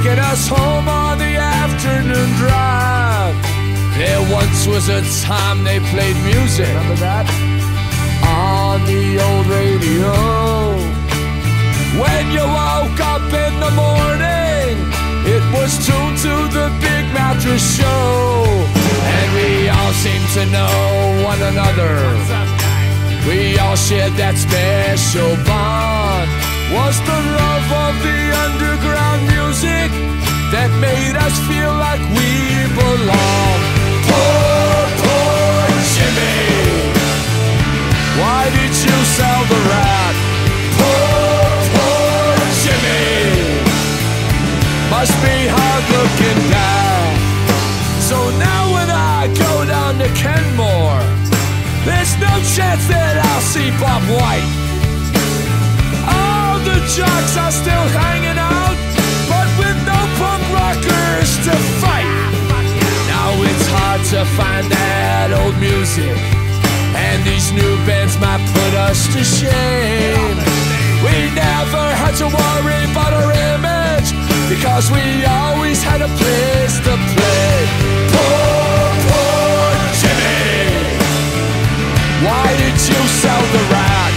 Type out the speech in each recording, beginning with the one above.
taking us home on the afternoon drive. There once was a time they played music. Remember that? On the old radio. When you woke up in the morning, it was tuned to the Big Mattress Show. And we all seemed to know one another. We all shared that special bond. Was the love of the underground music that made us feel like we belong. Poor, poor Jimmy. Why did you sell the rat? Poor, poor Jimmy. Must be hard looking down. So now when I go down to Kenmore, there's no chance that I'll see Bob White. All the jocks are still to find that old music, and these new bands might put us to shame. We never had to worry about our image because we always had a place to play. Poor, poor Jimmy. Why did you sell the rat?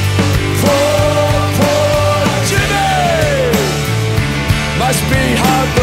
Poor, poor Jimmy. Must be hard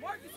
Marcus,